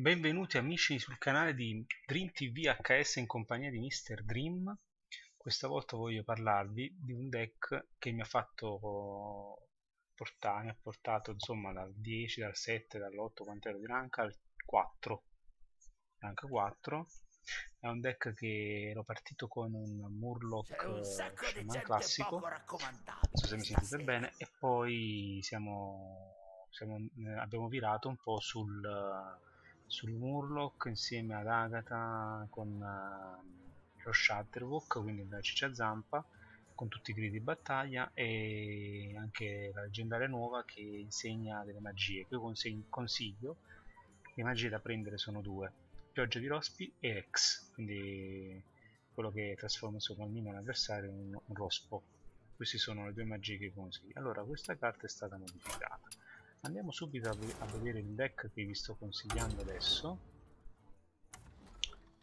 Benvenuti amici sul canale di Dream TV HS in compagnia di Mr. Dream. Questa volta voglio parlarvi di un deck che mi ha fatto portare, mi ha portato insomma dal 10, dal 7, dall'8 quanto ero di rank al 4. Rank 4. È un deck che ero partito con un Murloc un Shaman classico, non so se mi sentite bene, e poi siamo, siamo, eh, abbiamo virato un po' sul sul Murloc insieme ad Agatha con uh, lo Shutterwalk, quindi la ciccia zampa, con tutti i gridi di battaglia e anche la leggendaria nuova che insegna delle magie. Io consiglio, le magie da prendere sono due, pioggia di rospi e X, quindi quello che trasforma sopranmino l'avversario in un rospo. Queste sono le due magie che consiglio. Allora, questa carta è stata modificata andiamo subito a, a vedere il deck che vi sto consigliando adesso.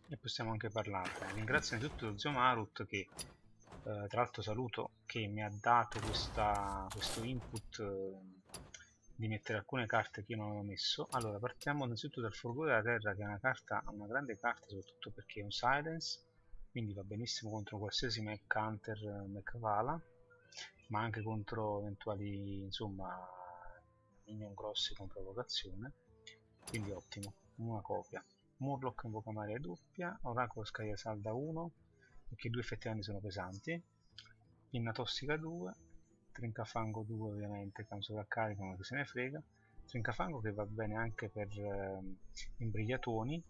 E possiamo anche parlarne. Ringrazio innanzitutto zio Marut che eh, tra l'altro saluto che mi ha dato questa, questo input eh, di mettere alcune carte che io non avevo messo. Allora partiamo innanzitutto dal Fulgore della Terra che è una carta una grande carta soprattutto perché è un silence quindi va benissimo contro qualsiasi mech hunter mech vala ma anche contro eventuali insomma minion grossi con provocazione quindi ottimo una copia. Murloc invoca marea doppia Oracolo scaglia salda 1 perché due effettivamente sono pesanti. Pinna tossica 2 trincafango 2 ovviamente che è un sovraccarico ma che se ne frega. Trincafango che va bene anche per eh, imbrigliatoni.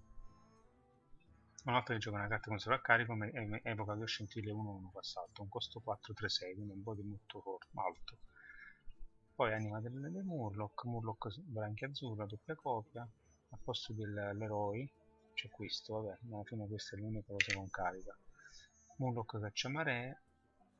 Un'altra che gioca una carta con sovraccarico evoca due scintille 1-1 passato un costo 4-3-6 quindi un body molto alto poi anima delle, delle Murloc, Murloc branchia azzurra, doppia copia, a posto dell'eroe c'è questo, vabbè, alla fine questa è l'unica cosa con carica. Murloc cacciamaree,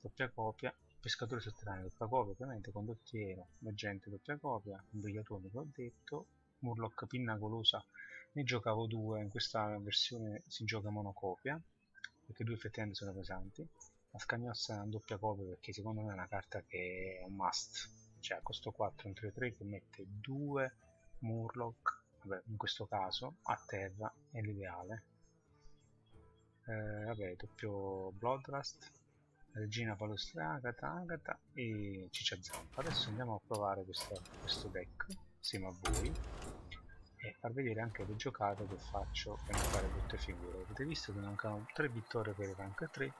doppia copia, pescatore sotterraneo, doppia copia, ovviamente, condottiero, leggente, doppia copia, imbrigliatore che ho detto, Murloc pinna golosa, ne giocavo due, in questa versione si gioca monocopia, perché due effettivamente sono pesanti. La scagnossa è una doppia copia perché secondo me è una carta che è un must a costo 4 un 3-3 che mette 2 Murloc vabbè, in questo caso a terra è l'ideale. Eh, vabbè doppio Bloodrust regina palostrata Agata e ciccia zampa. Adesso andiamo a provare questo, questo deck insieme a voi e far vedere anche le giocate che faccio per non fare brutte figure. Avete visto che mancano 3 vittorie per il rank 3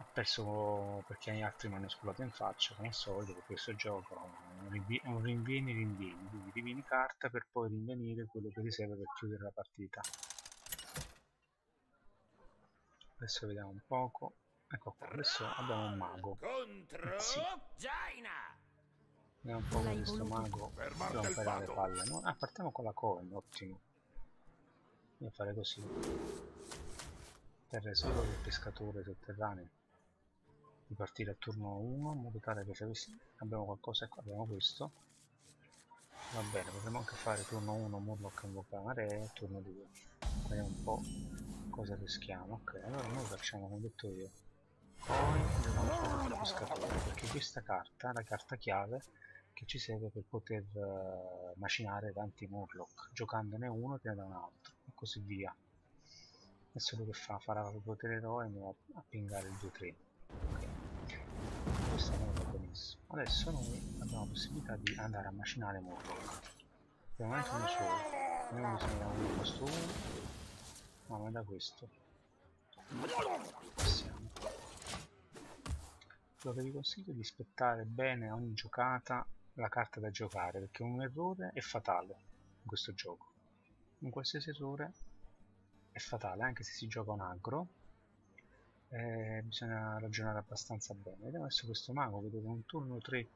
ha perso perché gli altri mi hanno sculato in faccia come al solito per questo gioco è un rinvieni rinvieni quindi rinvieni carta per poi rinvenire quello che ti serve per chiudere la partita. Adesso vediamo un poco. Ecco qua adesso abbiamo un mago. Eh, sì. vediamo un po' di questo mago. Romperà le palle no? ah partiamo con la coin ottimo. Io fare così. Per solo il pescatore sotterraneo di partire a turno 1 in modo tale che se abbiamo qualcosa ecco abbiamo questo. Va bene potremmo anche fare turno 1 Murloc invocare turno 2 vediamo un po' cosa rischiamo ok allora noi facciamo come ho detto io. Poi andiamo sul pescatore perché questa carta è la carta chiave che ci serve per poter uh, macinare tanti Murloc giocandone uno te ne da un altro e così via. Adesso lui che fa? farà il potere eroe e andiamo a pingare il 2-3 okay questa non va benissimo. Adesso noi abbiamo la possibilità di andare a macinare Murloc il momento uno solo. Noi bisogna da uno posto 1 no ma da questo. Passiamo. Quello che vi consiglio è di aspettare bene ogni giocata la carta da giocare perché un errore è fatale in questo gioco. Un qualsiasi errore è fatale anche se si gioca un aggro eh, bisogna ragionare abbastanza bene. Vediamo adesso questo mago vedo che un turno 3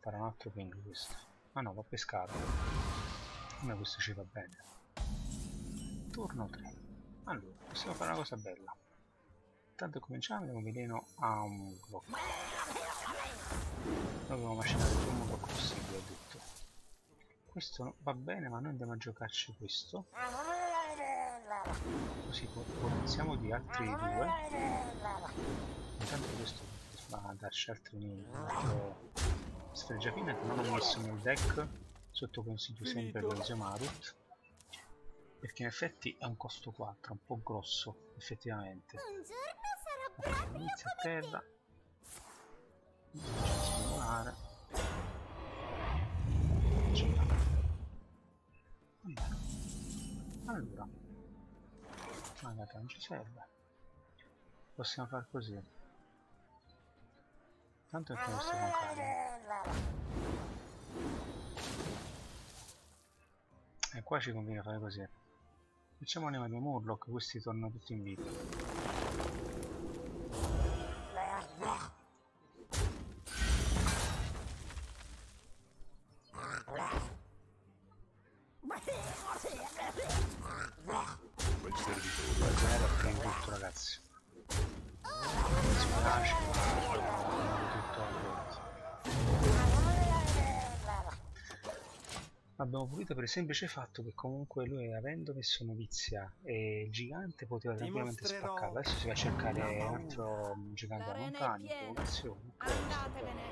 farà un altro ping questo. Ah no va a pescare a me questo ci va bene. Turno 3 allora possiamo fare una cosa bella. Intanto cominciamo vediamo veleno a un blocco. Dobbiamo macinare il primo blocco possibile ho detto. Questo va bene ma noi andiamo a giocarci questo così potenziamo di altri due. Intanto questo va a darci altri un altro sfregiapina che non ho messo nel deck sotto consiglio sempre dello zio Marut perché in effetti è un costo 4 un po' grosso effettivamente. Ok, inizia a terra. Simulare allora magari non ci serve. Possiamo fare così. Tanto è questo con calma e qua ci conviene fare così. Facciamo anima di Murloc questi tornano tutti in vita ragazzi Abbiamo pulito per il semplice fatto che comunque lui avendo messo novizia e gigante poteva tranquillamente spaccarlo. Adesso si va a cercare un altro gigante La della montagna, provocazione, Andatevene.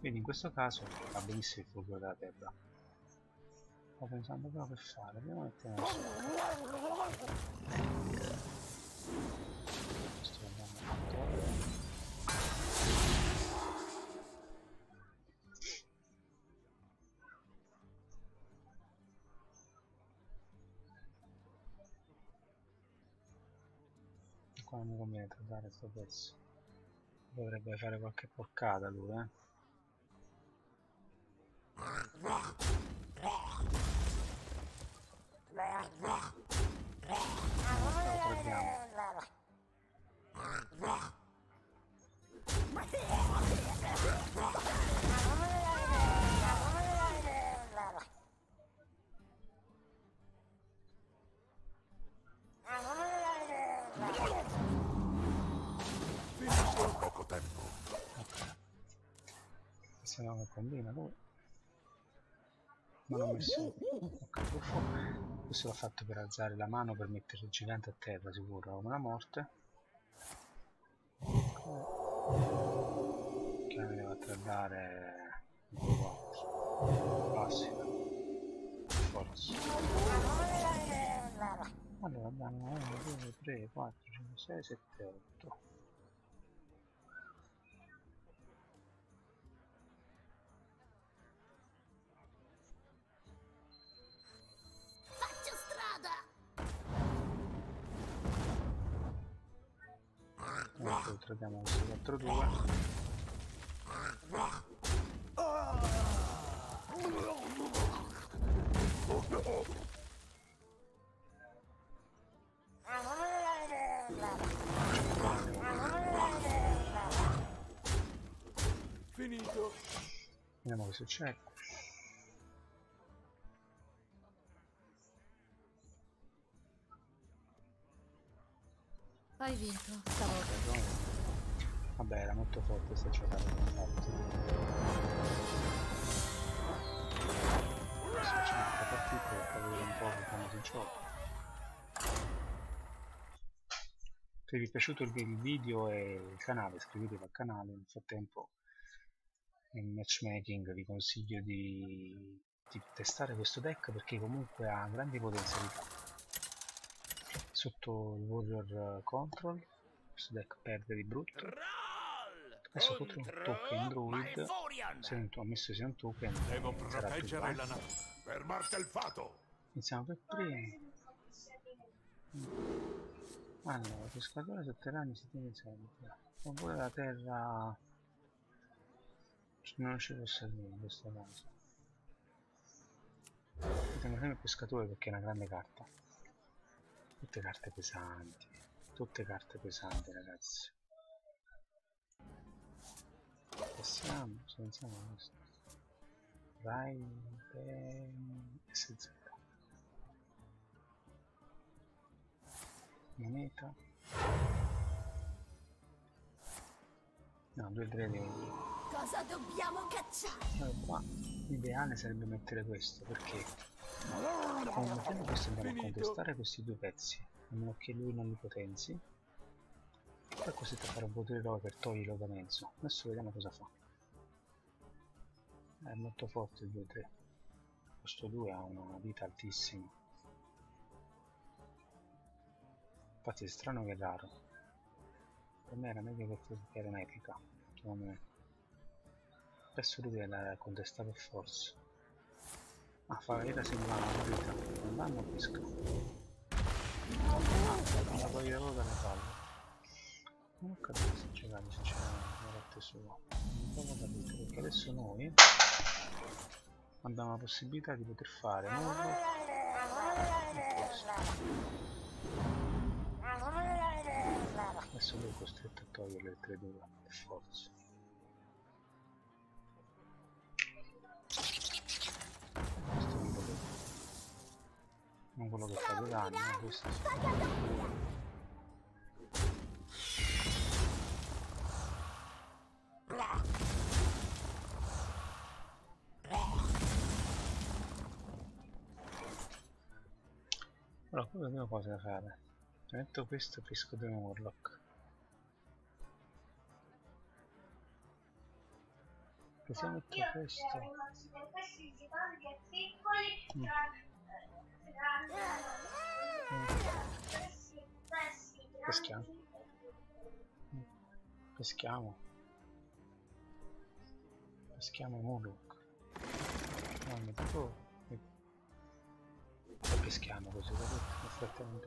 Quindi in questo caso va benissimo il fulgore della terra. Sto pensando però che fare, andiamo a mettere una Sto andando. Qua non mi conviene trovare sto pezzo. Dovrebbe fare qualche porcata lui, eh. Lo troviamo. finisce in poco tempo. Ok. Se no che combina lui. Ma l'ho messo. Ok, buffo. Questo l'ho fatto per alzare la mano per mettere il gigante a terra sicuro come la morte. Che mi devo po' classica. Forza. Allora abbiamo 1, 2, 3, 4, 5, 6, 7, 8. Ecco, troviamo questo 4-2. Finito. Vediamo che succede. Hai vinto stavolta. Vabbè, era molto forte questa giocata. infatti. Adesso facciamo questa partita per capire un po' come si gioca. Se vi è piaciuto il il video e il canale iscrivetevi al canale, nel frattempo nel matchmaking vi consiglio di, di testare questo deck perché comunque ha grandi potenzialità. Sotto il Warrior Control. Questo deck perde di brutto. Adesso contro un token druid. Se non ho messo sia un token Devo proteggere la natura. Fermarti il fato. iniziamo per primi allora pescatore sotterraneo si tiene sempre. Oppure la terra non ci posso dire in questo caso. Tengo sempre il pescatore perché è una grande carta tutte carte pesanti. Tutte carte pesanti ragazzi. Passiamo silenziamo questo vai ben SZ moneta. No due dredi Cosa dobbiamo cacciare? allora, qua l'ideale sarebbe mettere questo perché come mettendo questo andiamo a contestare questi due pezzi a meno che lui non li potenzi. Poi costretto a fare un potere roba per toglierlo da mezzo. Adesso vediamo cosa fa. È molto forte il 2-3 questo 2 ha una vita altissima. Infatti è strano che è raro. Per me era meglio che era un'epica secondo me. Adesso lui la contesta per forza ah fa la la vita. Non vanno pesca ah la poi avevo dalla palla non ho capito se giocare se c'è una parte sua. Non ho capito perché adesso noi abbiamo la possibilità di poter fare nuovo adesso lui è costretto a togliere le 3 2 per forza non quello che fa dei danni ma questo. Allora, qui abbiamo cose da fare. Metto questo e pesco dei Morlock. Che se metto questo... Mm. Peschiamo. Mm. Peschiamo. Peschiamo i Morlock. No, metto lo peschiamo così capito? nel frattempo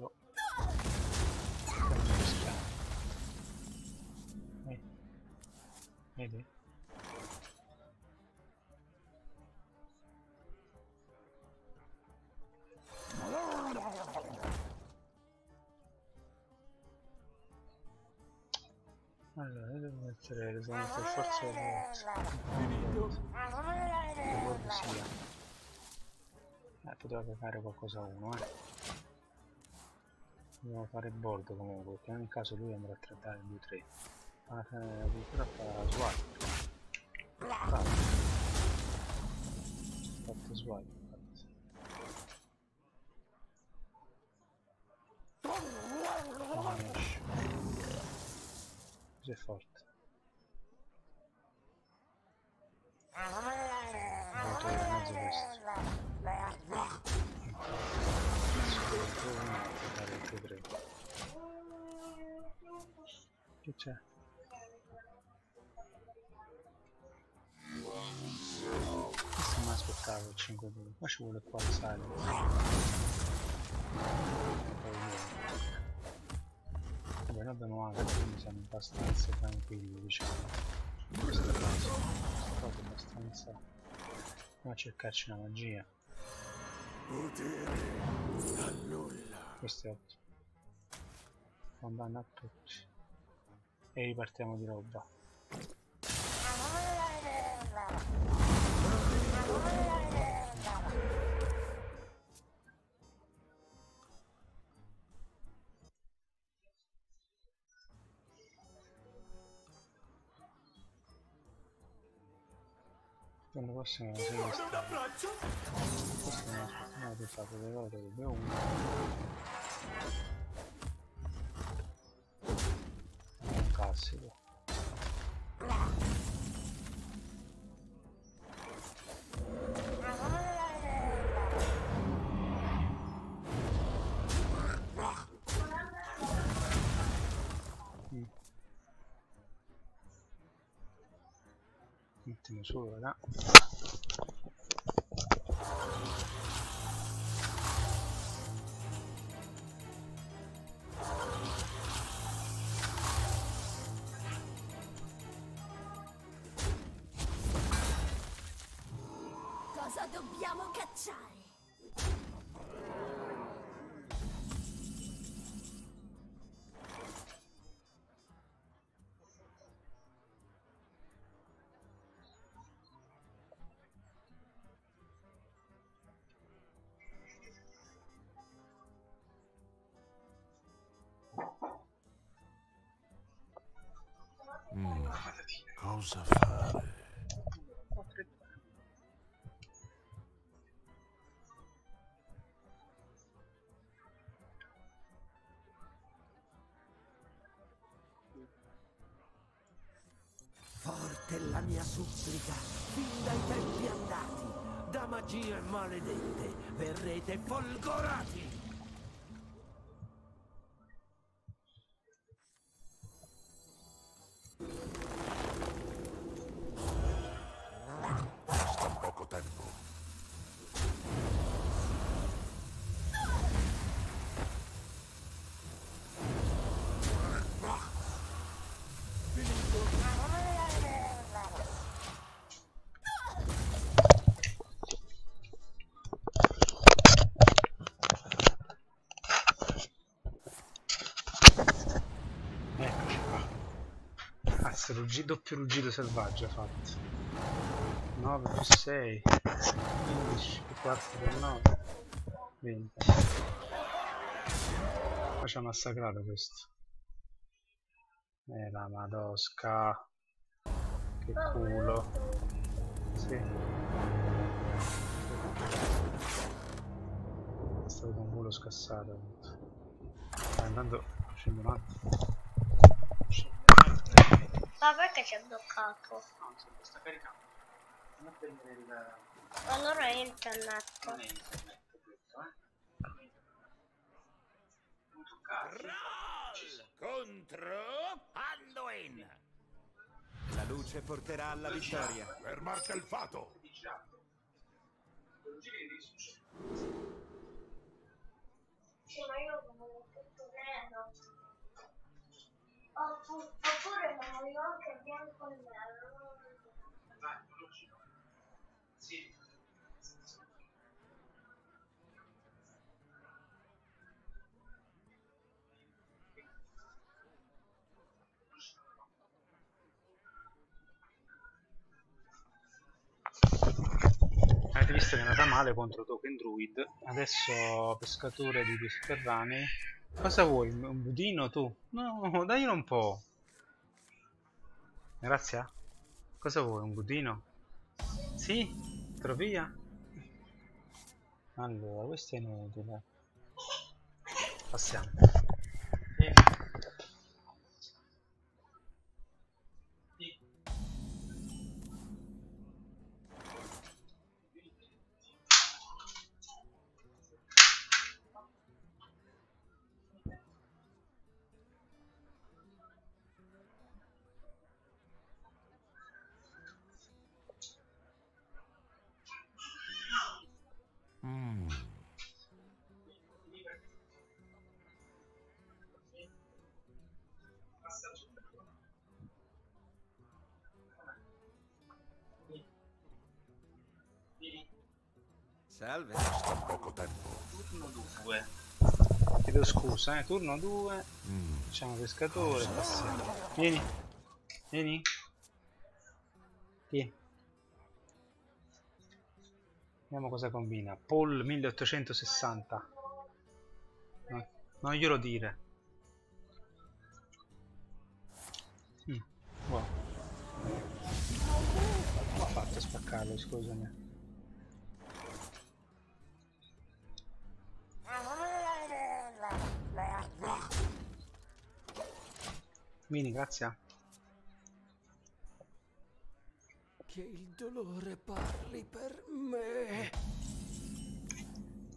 peschiamo vedi? vedi? Allora, devo mettere l'esame per forza Finito. che bordo sia eh, poteva fare qualcosa uno, eh. Dobbiamo fare il bordo comunque, perché in ogni caso lui andrà a trattare il 2-3. Ma addirittura fa la swipe. Fatto. Fatto swipe, infatti. Non esce. Così è forte. Devo togliere mezzo questo. Che c'è? Questo non aspettavo il 5 2 ma ci vuole qua il sale. Vabbè noi abbiamo anche quindi siamo abbastanza tranquilli diciamo. Cosa, questa cosa è abbastanza. Andiamo a cercarci una magia. Potere a nulla. Questo è ottimo. Condanna a tutti. E ripartiamo di roba. Quando possiamo usare questa questa è una fortuna di fare le ore che abbiamo uno è un classico Mm. Mettimo su ora Cosa dobbiamo cacciare? Mm, Cosa fare? Forte è la mia supplica, fin dai tempi maledette verrete folgorati. Basta poco tempo. Eccoci qua. Cazzo, ruggi- doppio ruggito selvaggio ha fatto. 9 più 6, 15 più 4 più 9, 20. Ma ci ha massacrato questo. Eh la madosca. Che culo. Sì. È stato un culo scassato. Dai, intanto scendo un attimo. Ma perché c'è bloccato? No, si sta caricando. Non a prendere il... Allora è internet. Non è internet questo, eh. Non toccare. contro Anduin. La luce porterà alla vittoria. Per giri di succede. Sì, ma io non ho tutto nero. Oppu- Oppure non voglio anche bianco e nero. Sì. Avete visto che è andata male contro Token Druid. Adesso pescatore di sotterranei. Cosa vuoi? Un budino tu? No, dai un po'. Grazie. Cosa vuoi? Un budino? Sì? Te lo via? Allora, questo è inutile. Passiamo. Salve. Basta poco tempo. Turno 2. Chiedo scusa, eh. Turno 2. Mm. Facciamo pescatore. Passiamo. Vieni. Vieni. Vieni. Vediamo cosa combina. Paul 1860. No, non glielo dire. Mm, wow. Come ho fatto a spaccarlo, scusami. Vieni, grazie. Che il dolore parli per me.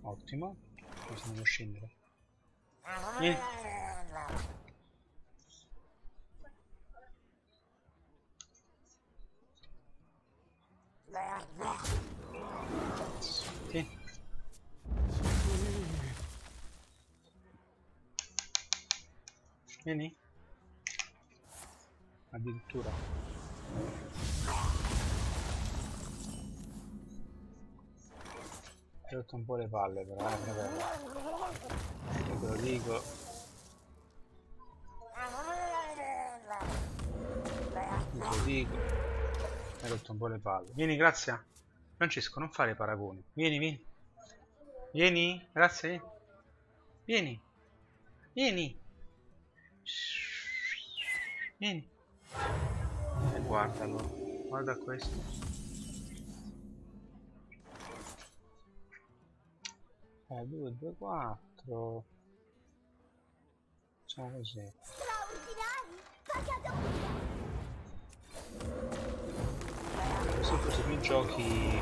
Ottimo. Possiamo scendere. Vieni. Sì. Vieni. Addirittura. Hai rotto un po' le palle però, eh. Io te lo dico. Te lo dico. Hai rotto un po' le palle. Vieni, grazie. Francesco, non fare paragoni. Vieni, vieni. Vieni, grazie. Vieni. Vieni. Vieni. E guardalo. Guarda questo. 2, 2, 4 Facciamo così Straordinari! Pagato Così più giochi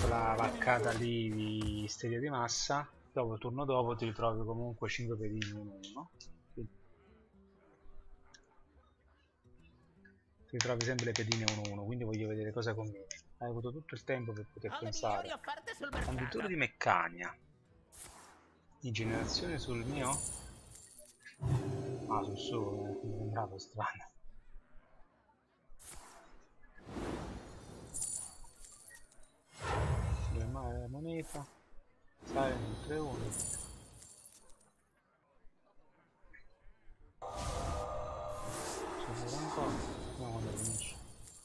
quella vaccata lì di isteria di massa dopo turno dopo ti ritrovi comunque 5 pedini in uno ti ritrovi sempre le pedine 1-1 quindi voglio vedere cosa conviene hai avuto tutto il tempo per poter Ho pensare. Condutore di Meccania. Di generazione sul mio? Ah, sul suo, eh, mi sembrava strano. Mani la moneta. Sale nel 3-1. Ci sarà finisce.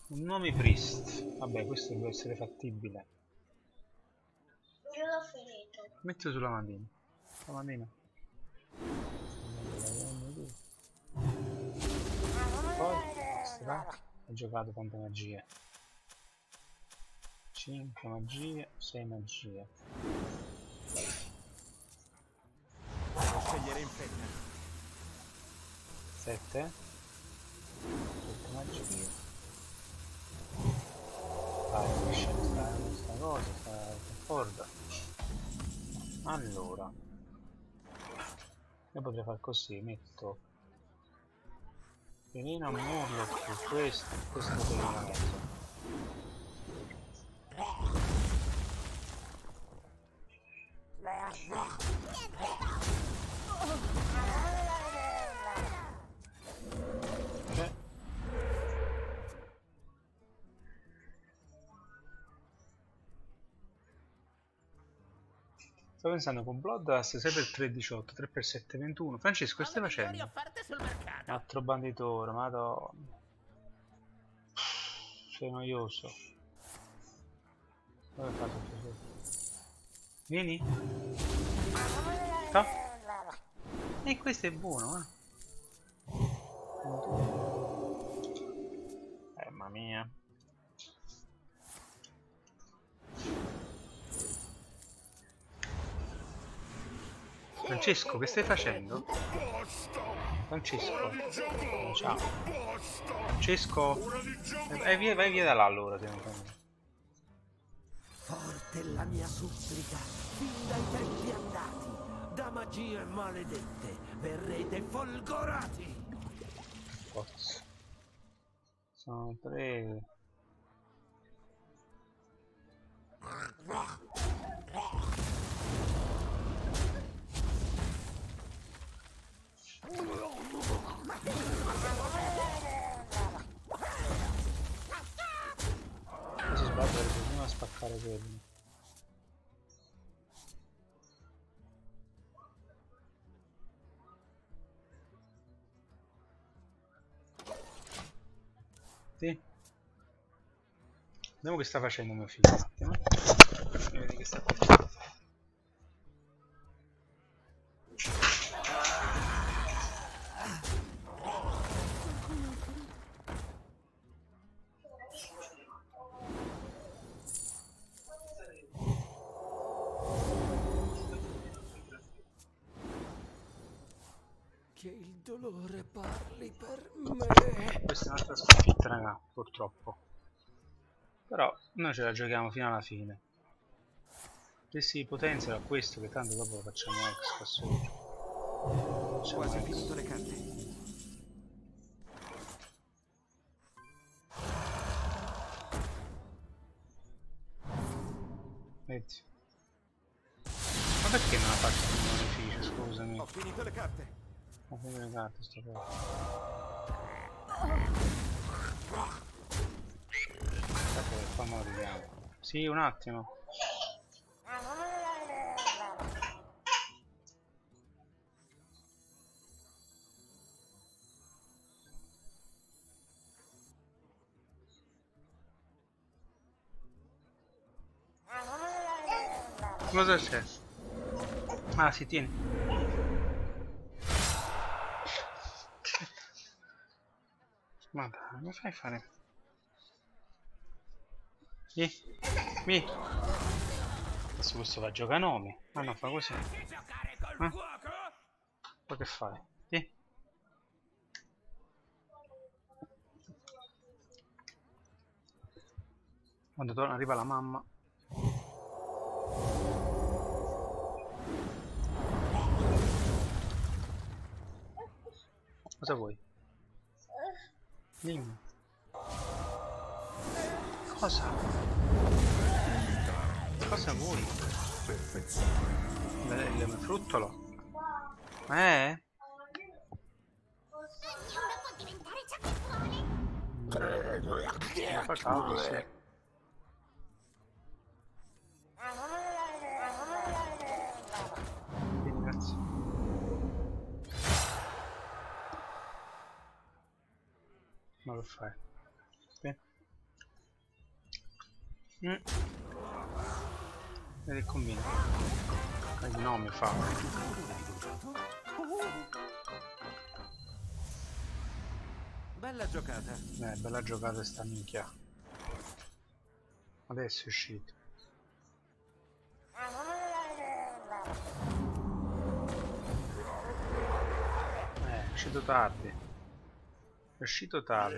Un nome Priest. Vabbè, questo deve essere fattibile. Io l'ho finito. Mettilo sulla mandina. La mandina. Poi, sarà? Ho giocato tante magie. 5 magie, 6 magie. Devo scegliere in fretta. 7 7 magie. Riesce questa, cosa, sta concorda. Allora. Io potrei far così, metto Pianino a murlo su questo, questo pianino a mezzo. Cioè. Sto pensando con Bloodlust 6 per 3 18, 3 per 7 21. Francesco, che stai facendo? offerte sul mercato. Un altro banditore, madonna. Sei noioso. Dove fate così? Vieni? Sta? E questo è buono. Eh, Francesco, che stai facendo? Francesco. Ciao. Francesco. Vai via, vai via da là allora. se non fai- Forte la mia supplica, fin dai tempi andati, da magie maledette verrete folgorati. Forza. Sono tre. Adesso sbattere prima a spaccare quelli. Sì. Vediamo che sta facendo mio figlio un attimo. Vedi che sta facendo. Dolore parli per me. Questa è un'altra sconfitta, raga, purtroppo. Però noi ce la giochiamo fino alla fine. Se si potenzia questo, che tanto dopo lo facciamo ex qua sopra. Facciamo Quasi ex. finito le carte. Vedi? Ma perché non ha fatto un beneficio, scusami? Ho finito le carte. Ma come le carte sto? Aspetta che qua moriamo. Sì, un attimo. Cosa c'è? Ah, si tieni. Vabbè, lo fai fare? Vieni, vieni. Adesso questo va a giocare a nomi. Ma no, fa così. Eh? Poi che fai? Vieni. Quando torna arriva la mamma. Cosa vuoi? Dimmi. Cosa? Cosa vuoi? Il, il fruttolo? Eh? Diventare ciò che vuole. Mi lo fai? Sì. Mm. Vedi il combino. Eh, no, mi fa. Bella giocata. Eh, bella giocata sta minchia. Adesso è uscito. Eh, è uscito tardi. Uscito tardi.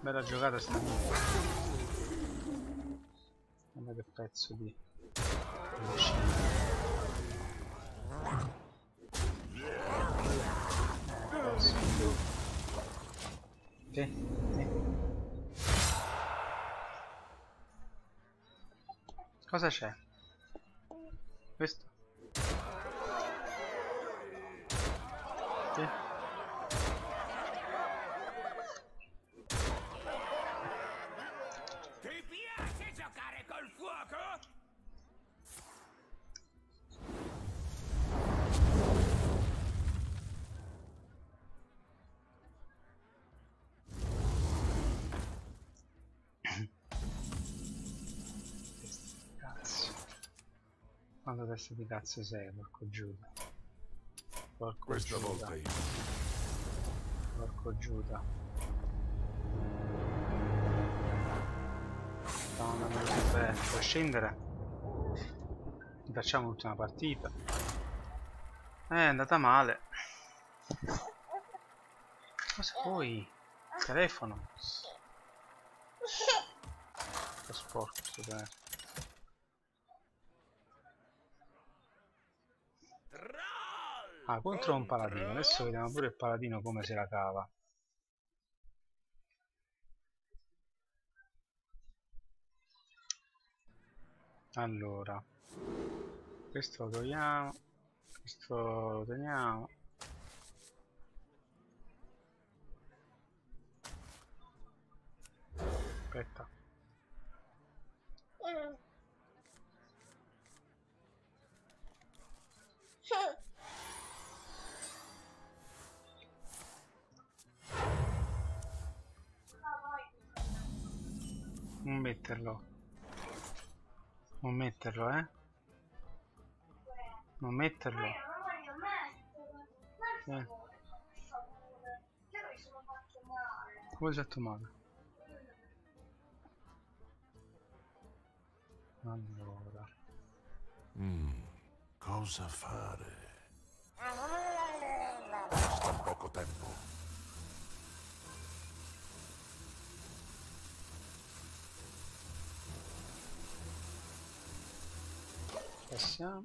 Bella giocata sta. Guarda che pezzo di... Sì, sì. Cosa c'è? Questo? Quanto testa di cazzo sei, porco Giuda. Porco Questa Giuda. volta io. Porco Giuda. Madonna mia, che bello. Puoi scendere? Facciamo l'ultima partita. Eh, è andata male. Cosa vuoi? Telefono? Che sporco sto telefono. Ah, contro un paladino. Adesso vediamo pure il paladino come se la cava. Allora, questo lo togliamo, questo lo teniamo. Aspetta. Non metterlo. Non metterlo, eh? Non metterlo. Eh. Io mi sono fatto male. Come sei fatto male? Allora. Mm, cosa fare? Basta poco tempo. Passiamo.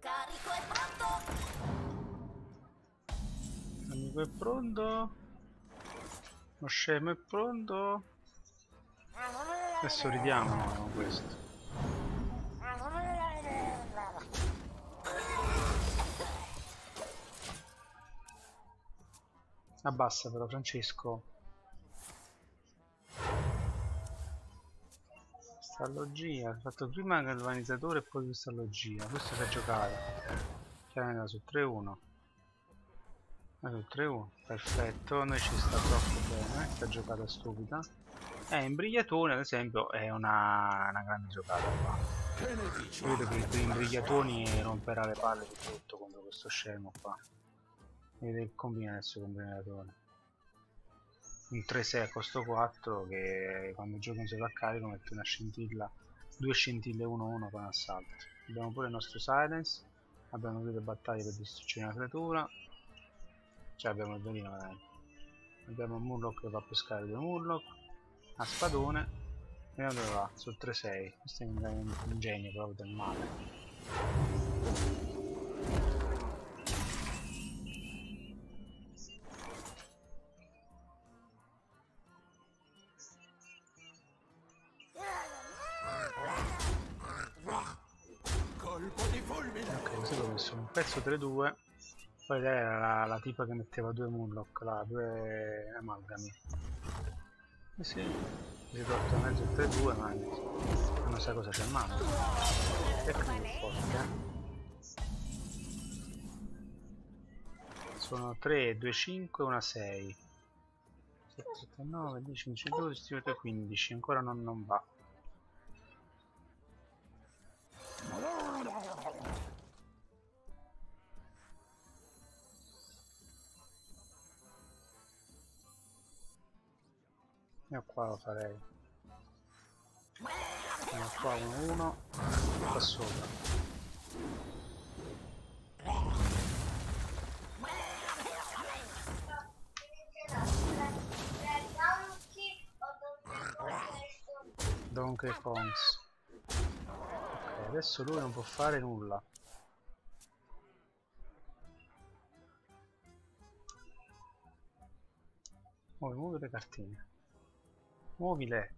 Carico e pronto. Amico è pronto. Lo scemo è pronto. Adesso ridiamo questo. Abbassa però Francesco. Stallogia, ha fatto prima galvanizzatore e poi stallogia. Questo da giocare. Chiaramente su 3-1. Allora, 3-1, perfetto, noi ci sta troppo bene, sta giocata stupida. Eh, imbrigliatone ad esempio è una, una grande giocata qua. Vedo che il imbrigliatoni romperà le palle di tutto contro questo scemo qua. Vedete che combina adesso con imbrigliatone. Un 3-6 a costo 4 che quando gioco in sovraccarico mette una scintilla, due scintille 1-1 con assalto. Abbiamo pure il nostro silence, abbiamo due battaglie per distruggere una creatura, cioè abbiamo il velino veramente. Abbiamo un Murloc che va a pescare due Murloc, a spadone, vediamo dove va, sul 3-6. Questo è un genio proprio del male. Pezzo tra i due. Poi lei era la, la tipa che metteva due Murloc, là, due amalgami. Eh sì, si tolto mezzo tra i due, ma non sa cosa c'è in mano. E quindi forte. Sono 3, 2, 5, 1, 6. 7, 7, 9, 10, 11, 12, 13, 15. Ancora non, non va. Io qua lo farei. Uno qua, uno, uno. Qua sopra. Donkey Kongs. Ok, adesso lui non può fare nulla. Muovi, muovi le cartine. Muovile.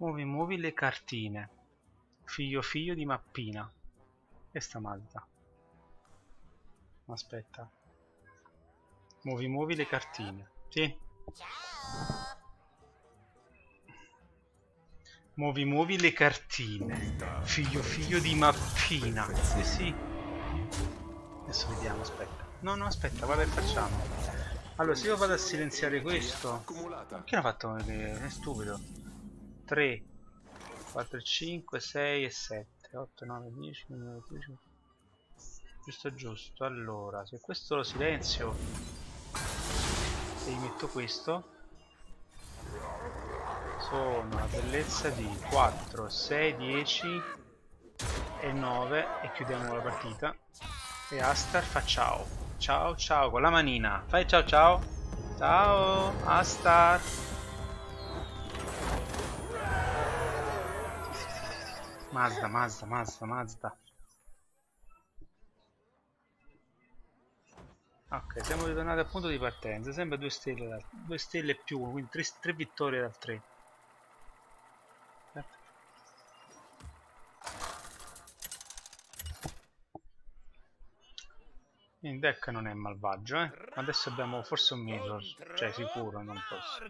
Muovi, muovi le cartine. Figlio figlio di mappina. E sta malta. Aspetta. Muovi, muovi le cartine. Sì. Muovi, muovi le cartine. Figlio figlio di mappina. Sì, sì. Adesso vediamo, aspetta. No, no, aspetta, guarda facciamo. Allora, se io vado a silenziare questo... Accumulata. Che l'ha fatto vedere? È stupido. 3, 4, 5, 6 e 7, 8, 9, 10, 11, 12. Giusto, giusto. Allora, se questo lo silenzio e gli metto questo, sono una bellezza di 4, 6, 10 e 9 e chiudiamo la partita. E Astar fa ciao. Ciao ciao con la manina. Fai ciao ciao. Ciao Astar. Mazda, Mazda, Mazda, Mazda. Ok, siamo ritornati al punto di partenza, sempre due stelle, due stelle più, quindi tre, tre vittorie dal 3. Il deck non è malvagio, eh. Adesso abbiamo forse un mirror, cioè sicuro, non posso.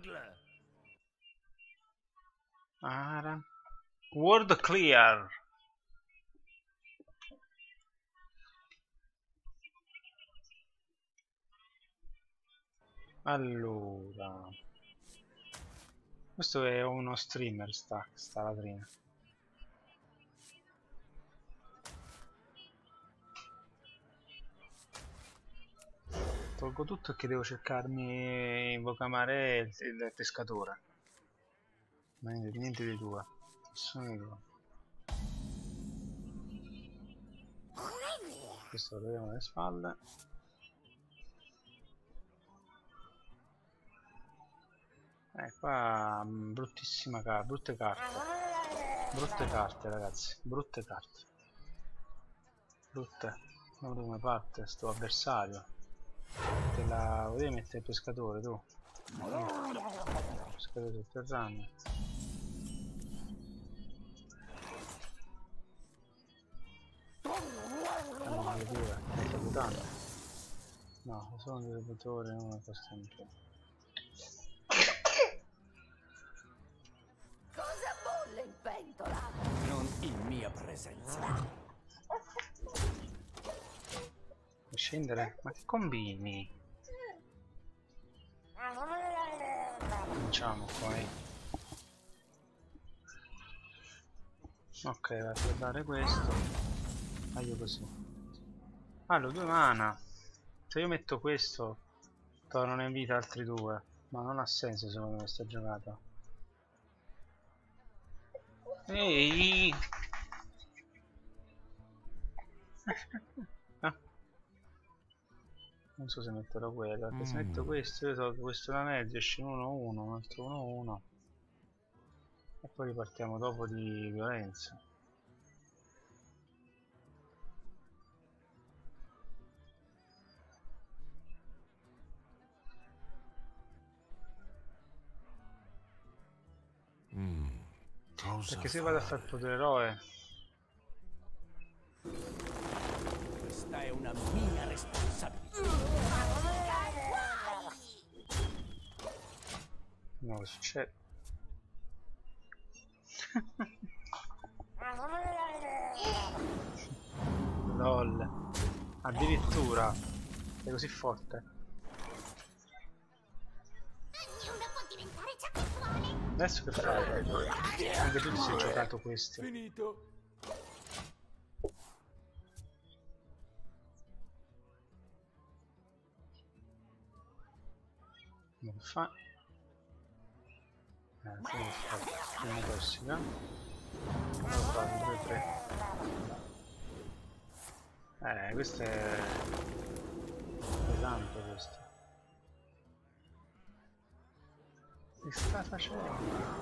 Ara. World clear. Allora. Questo è uno streamer sta, sta latrina. Tolgo tutto che devo cercarmi invoca mare e il, il pescatore. Ma niente, niente di due. Sono io. Questo lo vediamo alle spalle. Eh, qua mh, bruttissima carta, brutte carte. Brutte carte ragazzi, brutte carte. Brutte. Guarda come parte sto avversario. Te la volevi mettere il pescatore tu? Pescatore sotterraneo. Andiamo alle due, sto aiutando. No, sono un distributore, uno costa in più. Cosa bolle in pentola? Non in mia presenza. Vuoi scendere? Ma che combini? Cominciamo poi. Ok, va a guardare questo. Taglio così. Allora, due mana. Se io metto questo, tornano in vita altri due. Ma non ha senso secondo me questa giocata. Ehi! non so se metterò quella perché mm. se metto mm. questo io so che questo da mezzo esce un 1-1 un altro 1-1 e poi ripartiamo dopo di violenza mm. perché se vado a far potere eroe questa è una mia No, che succede? LOL. Addirittura. Sei così forte. Adesso che fai? Anche tu ti sei giocato questi. Finito. Fa. Eh, prima tossica. Cosa fa? 2, 3. Eh, questo è pesante questo. Che sta facendo?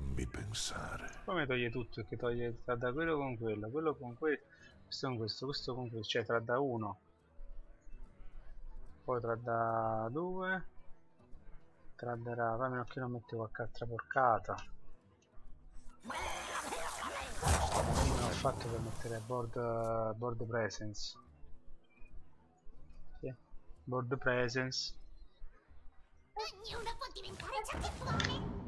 Fammi pensare. Come toglie tutto? Perché toglie tra da quello con quello, quello con quello, questo con questo, questo con questo, cioè tra da uno. Poi tra da due. Tra da ra, a meno che non mette qualche altra porcata. Non ho fatto per mettere board, board presence. Sì. Board presence. Ognuno può diventare ciò che vuole.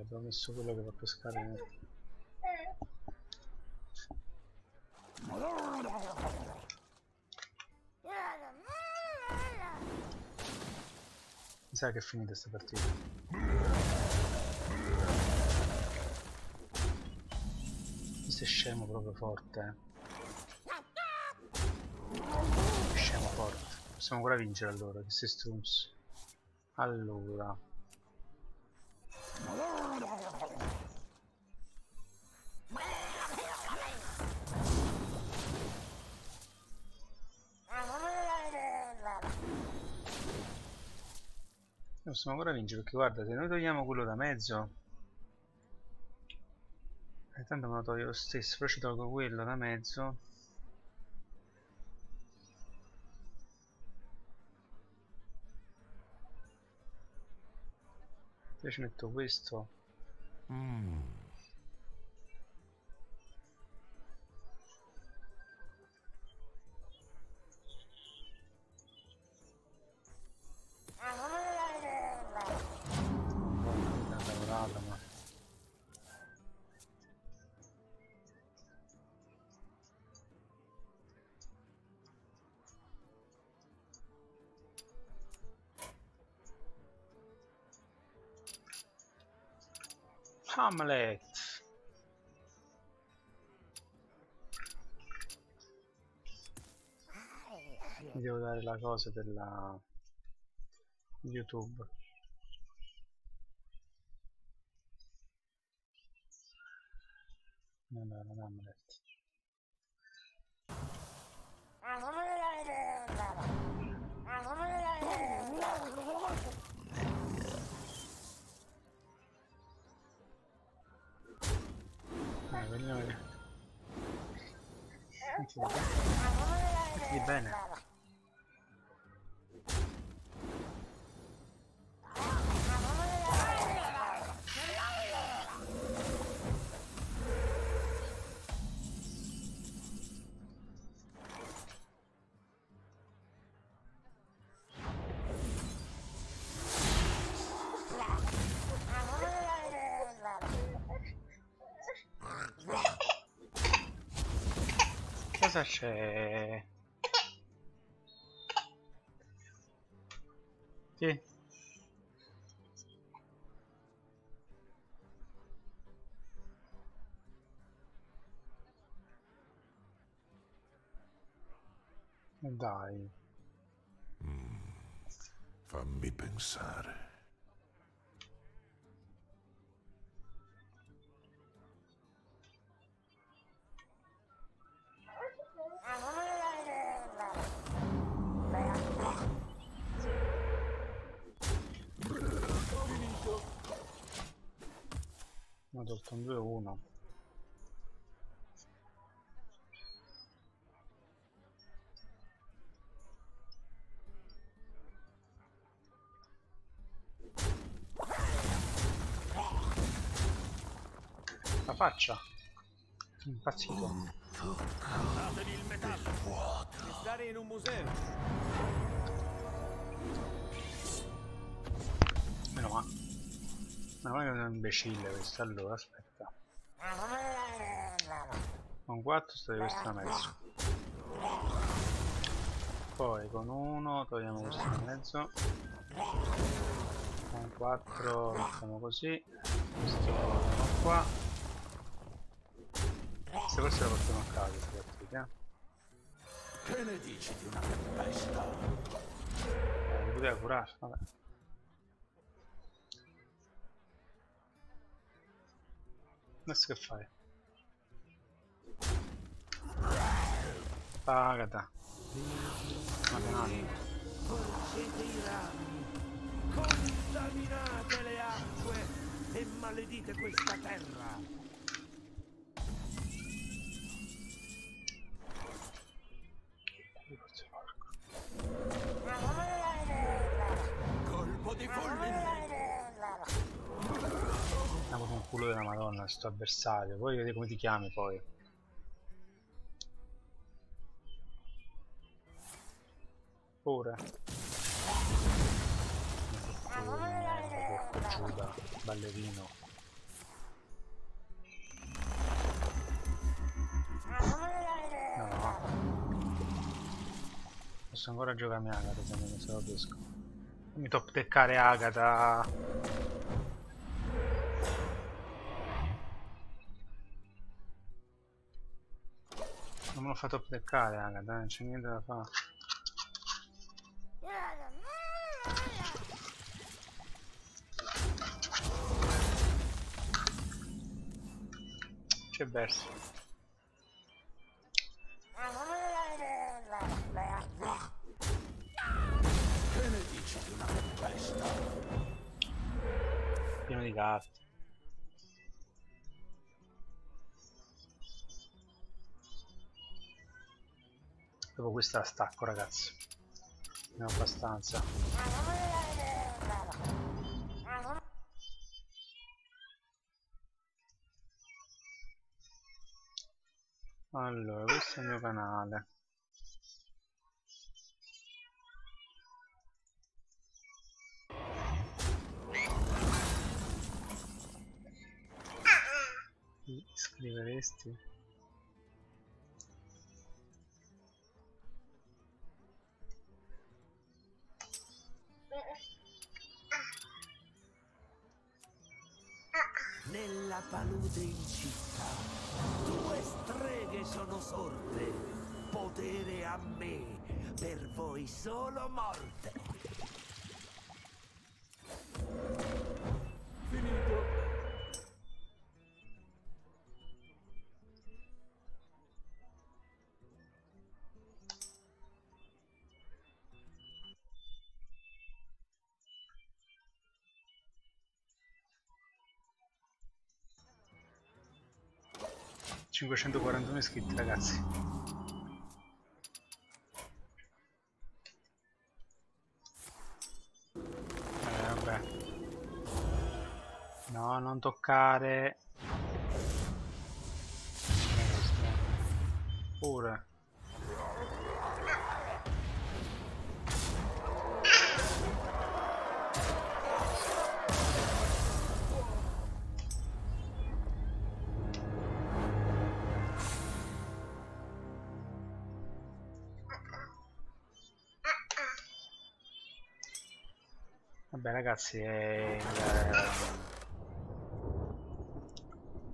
Abbiamo messo quello che va a pescare. Mi sa che è finita sta partita. Questo è scemo proprio forte. eh. Scemo forte. Possiamo ancora vincere allora, che sei strums. Allora. Possiamo ancora vincere perché guarda, se noi togliamo quello da mezzo e tanto me lo toglie lo stesso, però ci tolgo quello da mezzo. Io ci metto questo. Mm, Hamlet. Mi devo dare la cosa della YouTube. Un Hamlet eh, vediamo che- Senti, Senti bene cosa c'è? Sì. Dai. Fammi pensare. Un 2-1. La faccia. Impazzito. Datevi il metallo. Stare in un museo. Meno male. Meno male che è un imbecille questo. Allora, aspetta. Con 4 sta di questo mezzo. Poi con 1 togliamo questo mezzo. Con 4 mettiamo così. Questo lo qua. Queste cose le portiamo a casa, queste partite. Eh. Che ne dici di una tempesta? Eh, poteva curare, vabbè. Adesso che fai? Pagata. Ma penale. Porgete i rami, contaminate le acque e maledite questa terra. Colpo di fulmine. Andiamo con culo della madonna, sto avversario. Poi vedi come ti chiami poi. Pure. Giuda, ballerino. No. Posso ancora giocarmi Agatha se non lo riesco. Mi top teccare Agatha. Non me l'ho fatto deccare Agatha, non c'è niente da fare. C'è verso. Che ne dici di una tempesta? Pieno di carte. Dopo questa stacco ragazzi. Ne ho abbastanza. Allora, questo è il mio canale. Ti iscriveresti? Nella palude in città, due streghe sono sorte. Potere a me, per voi solo morte. 541 iscritti ragazzi. Eh, vabbè. No, non toccare. Pure. Vabbè ragazzi è,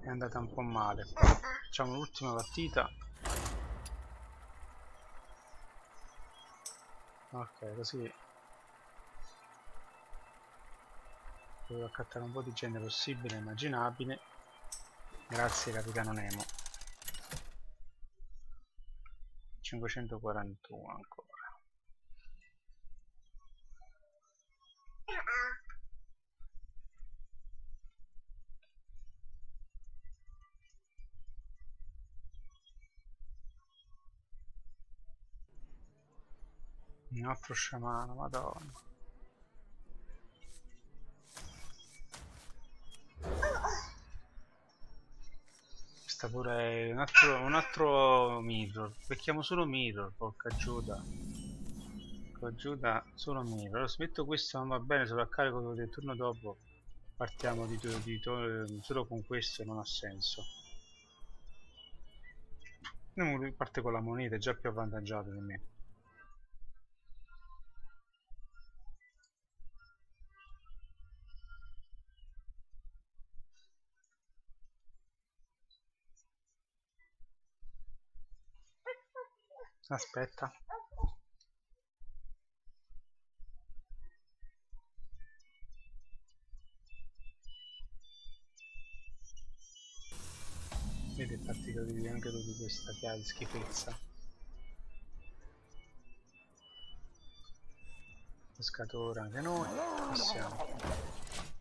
è andata un po' male. Facciamo l'ultima partita. Ok, così devo accattare un po' di gente possibile, immaginabile. Grazie capitano Nemo. 541 ancora. Un altro sciamano, madonna. Questa pure è un altro, un altro mirror. Becchiamo solo mirror, porca Giuda. Porca Giuda, solo mirror. Allora, se questo non va bene, sovraccarico del turno dopo. Partiamo di, di, di, solo con questo non ha senso. Lui parte con la moneta, è già più avvantaggiato di me. Aspetta. Vedi è partito di anche lui questa chiave schifezza. Pescatore anche noi. Passiamo.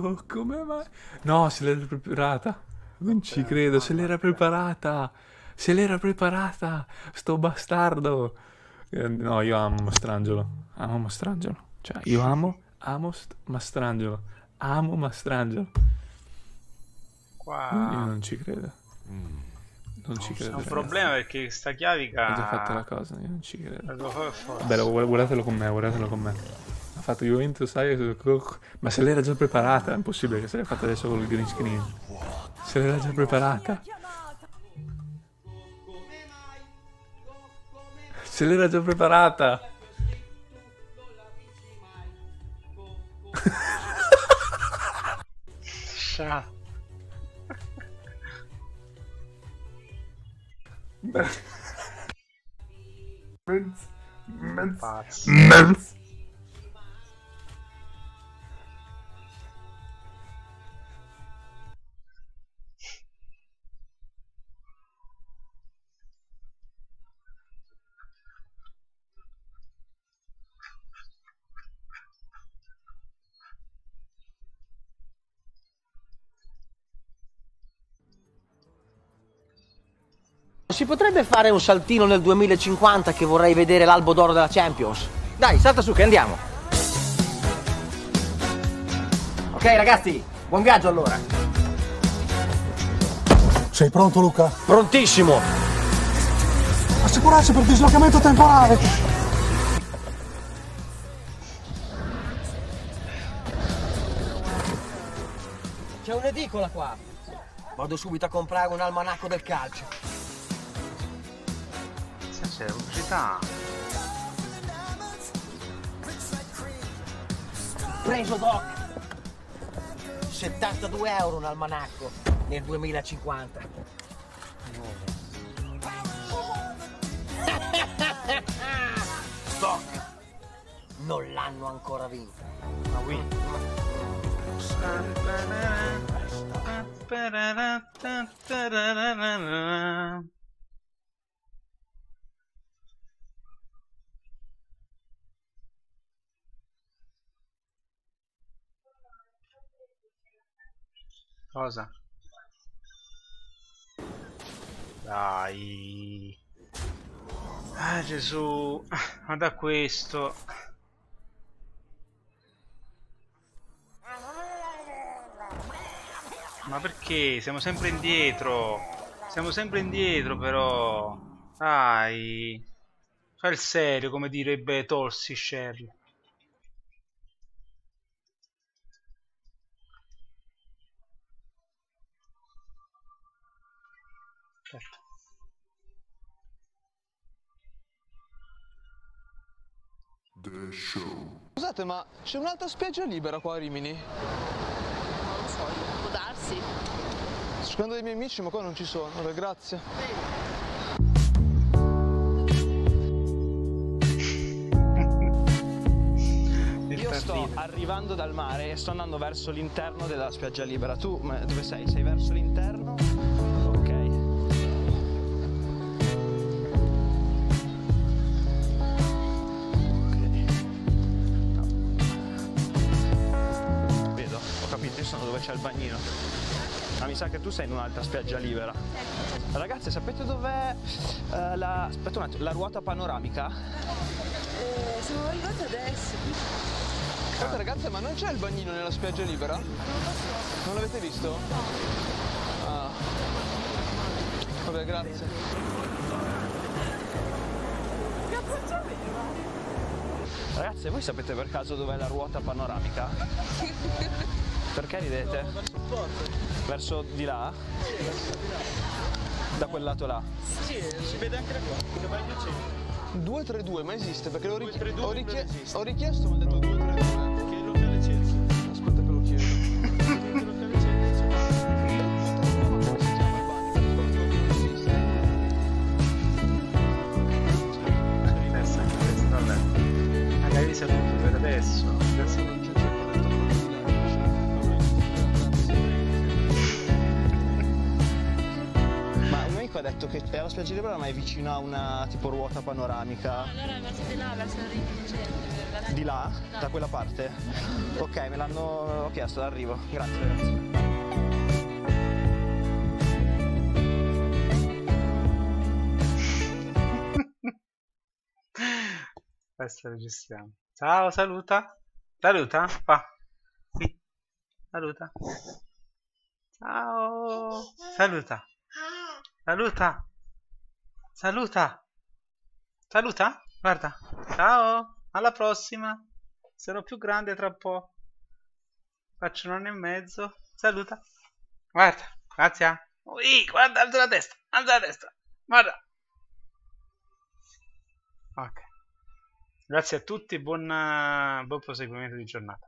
Co come mai? No, se l'era preparata. Non ci credo, se l'era preparata. Se l'era preparata. Sto bastardo. Eh, no, io amo Mastrangelo. Amo Mastrangelo. Cioè, io amo, amo Mastrangelo. Amo Mastrangelo. Qua... Io non ci credo. Non ci credo. È un problema perché sta chiavica... Ha già fatto la cosa, io non ci credo. Bello, Bello, guardatelo con me, guardatelo con me. Fatto Juventus, sai, ma se l'era già preparata, è impossibile che se l'è fatta adesso con il green screen. Se l'era già preparata. Se l'era già preparata. Scià. Menz. Menz. Menz. Si potrebbe fare un saltino nel 2050 che vorrei vedere l'albo d'oro della Champions? Dai, salta su che andiamo. Ok ragazzi, buon viaggio allora. Sei pronto Luca? Prontissimo. Assicurarsi per dislocamento temporale. C'è un'edicola qua. Vado subito a comprare un almanacco del calcio. C'è pubblicità. Preso Doc. 72 euro un almanacco nel 2050. Doc. Non l'hanno ancora vinta. Ma qui. Cosa? Dai. Ah Gesù. Guarda questo. Ma perché? Siamo sempre indietro. Siamo sempre indietro però. Dai. Fai il serio come direbbe Tolsi Shell. The show. Scusate, ma c'è un'altra spiaggia libera qua a Rimini? Non lo so, può darsi. Sto cercando dei miei amici, ma qua non ci sono. Vabbè, grazie. Io sto arrivando dal mare e sto andando verso l'interno della spiaggia libera. Tu ma dove sei? Sei verso l'interno? Dove c'è il bagnino. Ma mi sa che tu sei in un'altra spiaggia libera. Ragazze, sapete dov'è eh, la. Aspetta un attimo, la ruota panoramica? Eh, siamo arrivati adesso. Aspetta ragazze, ma non c'è il bagnino nella spiaggia libera? Non l'avete visto? Ah. Vabbè, grazie. Ragazze, voi sapete per caso dov'è la ruota panoramica? Perché ridete? Verso di là? Da quel lato là? Sì, si vede anche da qua. Che bagno c'è? 232, ma esiste? Perché l'ho richie- ho, richie- ho richiesto, mi ha detto detto che è la spiaggia libera ma è vicino a una tipo ruota panoramica. Allora verso di là, verso il rimini. Di là? Da quella parte? Ok, me l'hanno chiesto, arrivo. Grazie ragazzi. Adesso registriamo. Ciao, saluta. Saluta. Qua. Qui. Saluta. Ciao. Saluta. Saluta. Saluta. Saluta. Guarda. Ciao. Alla prossima. Sarò più grande tra un po'. Faccio un anno e mezzo. Saluta. Guarda. Grazie. Ui, guarda, alza la testa. Alza la testa. Guarda. Ok. Grazie a tutti, buon, buon proseguimento di giornata.